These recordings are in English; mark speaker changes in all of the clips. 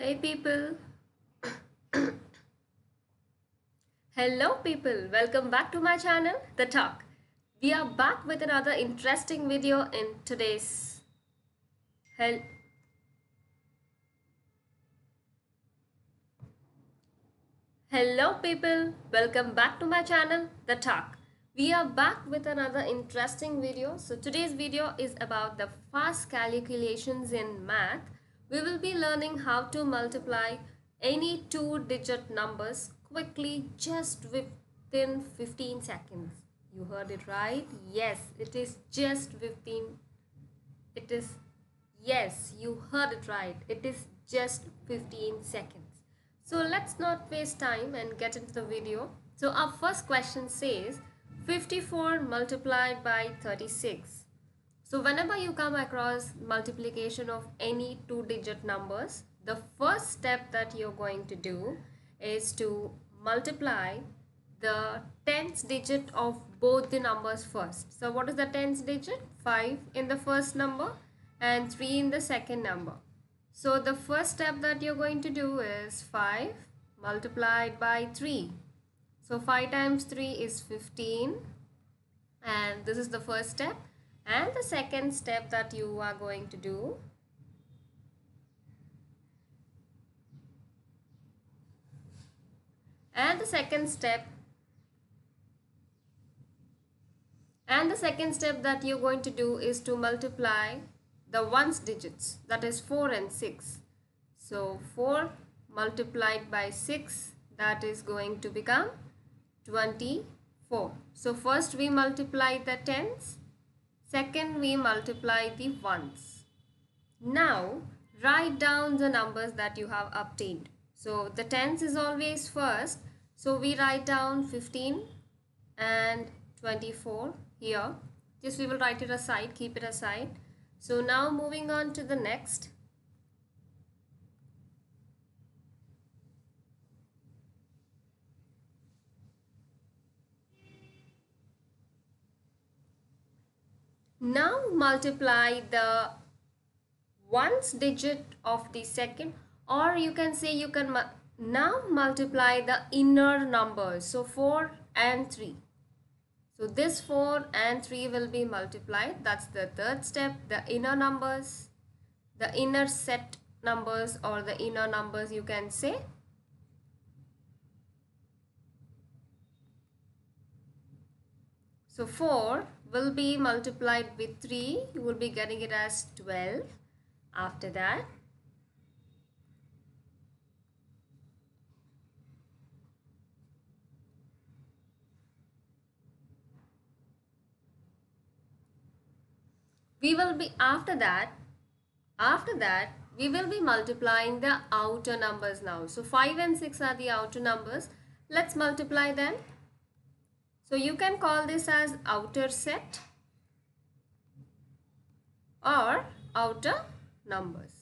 Speaker 1: Hey people. Hello people, welcome back to my channel, The Talk. We are back with another interesting video in today's Hel- Hello people, welcome back to my channel, The Talk. We are back with another interesting video. So today's video is about the fast calculations in math. We will be learning how to multiply any two digit numbers quickly just within 15 seconds. You heard it right? Yes, it is just 15. It is, yes, you heard it right. It is just 15 seconds. So let's not waste time and get into the video. So our first question says 54 multiplied by 36. So whenever you come across multiplication of any two digit numbers, the first step that you're going to do is to multiply the tens digit of both the numbers first. So what is the tens digit? 5 in the first number and 3 in the second number. So the first step that you're going to do is 5 multiplied by 3. So 5 times 3 is 15 and this is the first step. And the second step that you are going to do and the second step and the second step that you're going to do is to multiply the ones digits that is 4 and 6 so 4 multiplied by 6 that is going to become 24 so first we multiply the tens second we multiply the ones. Now write down the numbers that you have obtained. So the tens is always first. So we write down 15 and 24 here. Just we will write it aside keep it aside. So now moving on to the next. Now multiply the ones digit of the second or you can say you can mu now multiply the inner numbers. So 4 and 3. So this 4 and 3 will be multiplied. That's the third step. The inner numbers, the inner set numbers or the inner numbers you can say. So 4 will be multiplied with 3. You will be getting it as 12. After that, we will be after that after that we will be multiplying the outer numbers now so 5 and 6 are the outer numbers let's multiply them so you can call this as outer set or outer numbers.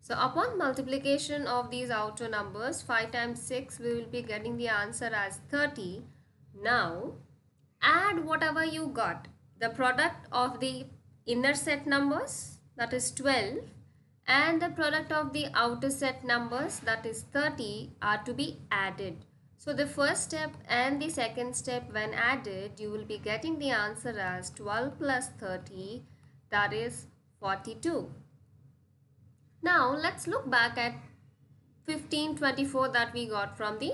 Speaker 1: So upon multiplication of these outer numbers 5 times 6 we will be getting the answer as 30 now add whatever you got the product of the inner set numbers that is 12 and the product of the outer set numbers that is 30 are to be added so the first step and the second step when added you will be getting the answer as 12 plus 30 that is 42 now let's look back at 1524 that we got from the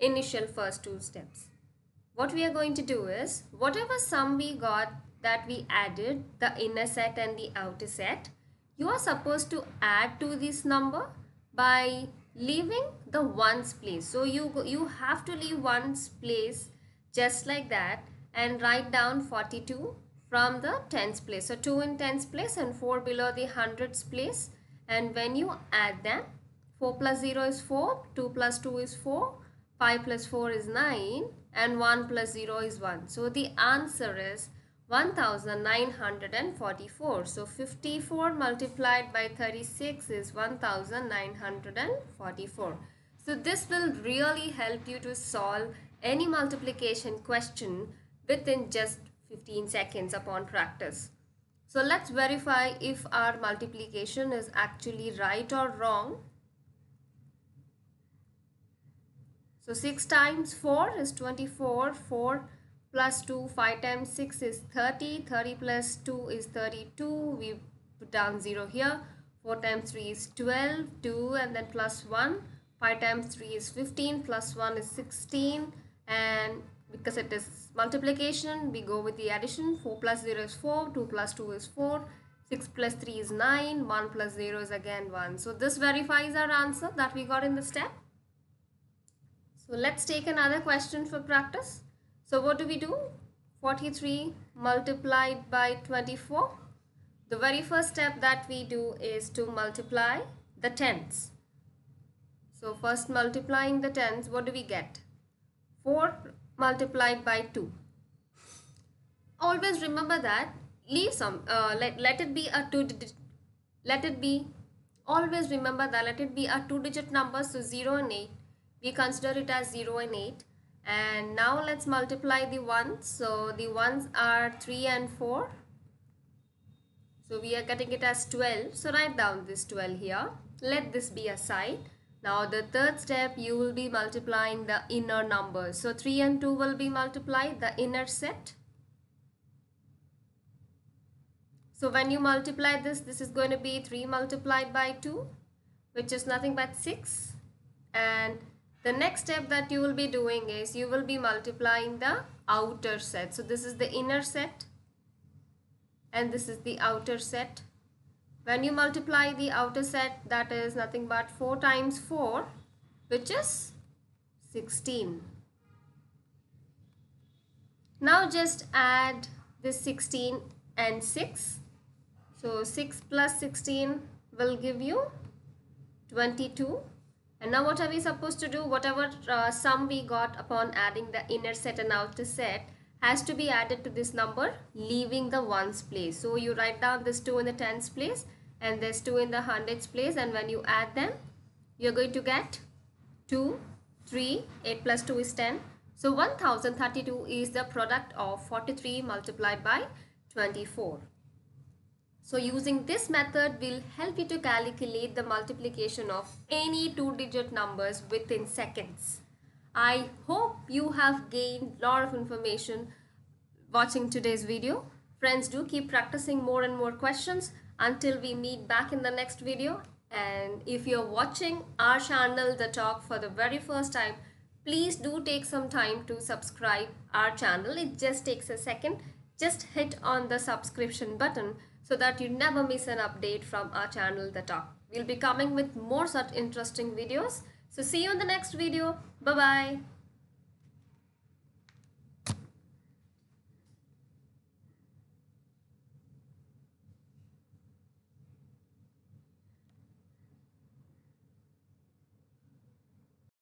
Speaker 1: initial first two steps. What we are going to do is whatever sum we got that we added the inner set and the outer set you are supposed to add to this number by leaving the ones place. So you you have to leave ones place just like that and write down 42 from the tens place. So 2 in tens place and 4 below the hundreds place. And when you add them 4 plus 0 is 4 2 plus 2 is 4 5 plus 4 is 9 and 1 plus 0 is 1. So the answer is 1944. So 54 multiplied by 36 is 1944. So this will really help you to solve any multiplication question within just 15 seconds upon practice. So let's verify if our multiplication is actually right or wrong. So 6 times 4 is 24. 4 plus 2, 5 times 6 is 30. 30 plus 2 is 32. We put down 0 here. 4 times 3 is 12. 2 and then plus 1. 5 times 3 is 15. Plus 1 is 16. And because it is multiplication, we go with the addition. 4 plus 0 is 4. 2 plus 2 is 4. 6 plus 3 is 9. 1 plus 0 is again 1. So this verifies our answer that we got in the step. So let's take another question for practice. So what do we do? 43 multiplied by 24. The very first step that we do is to multiply the tens. So first multiplying the tens, what do we get? 4 multiplied by 2. Always remember that leave some, uh, let, let it be a 2 digit, let it be, always remember that let it be a 2 digit number so 0 and 8 we consider it as 0 and 8 and now let's multiply the ones. So the ones are 3 and 4 so we are getting it as 12 so write down this 12 here. Let this be aside now the third step you will be multiplying the inner numbers so 3 and 2 will be multiplied the inner set. So when you multiply this this is going to be 3 multiplied by 2 which is nothing but 6 and the next step that you will be doing is you will be multiplying the outer set. So this is the inner set and this is the outer set. When you multiply the outer set that is nothing but 4 times 4 which is 16. Now just add this 16 and 6. So 6 plus 16 will give you 22 and now what are we supposed to do? Whatever uh, sum we got upon adding the inner set and outer set has to be added to this number leaving the ones place. So you write down this 2 in the tens place and this 2 in the hundreds place and when you add them you're going to get 2, 3, 8 plus 2 is 10. So 1032 is the product of 43 multiplied by 24. So using this method will help you to calculate the multiplication of any two digit numbers within seconds. I hope you have gained lot of information watching today's video. Friends do keep practicing more and more questions until we meet back in the next video. And if you're watching our channel The Talk for the very first time, please do take some time to subscribe our channel. It just takes a second. Just hit on the subscription button so that you never miss an update from our channel The Talk. We'll be coming with more such interesting videos. So see you in the next video. Bye-bye.